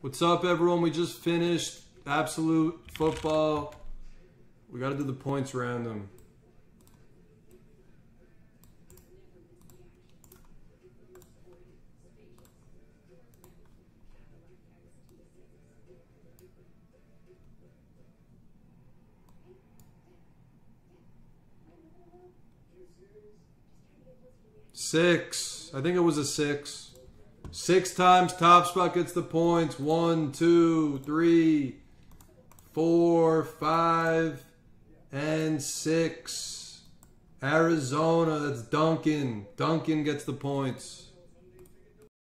What's up, everyone? We just finished absolute football. We got to do the points random. Six. I think it was a six. Six times top spot gets the points. One, two, three, four, five, and six. Arizona, that's Duncan. Duncan gets the points.